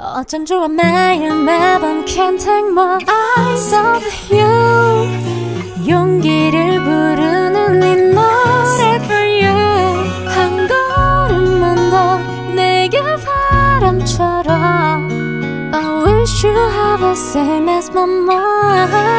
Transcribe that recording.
어쩜 좋아 매일 매번 can't take more eyes off you 용기를 부르는 이 노래 for you 한 걸음만 더 내게 바람처럼 I wish you have the same as my mind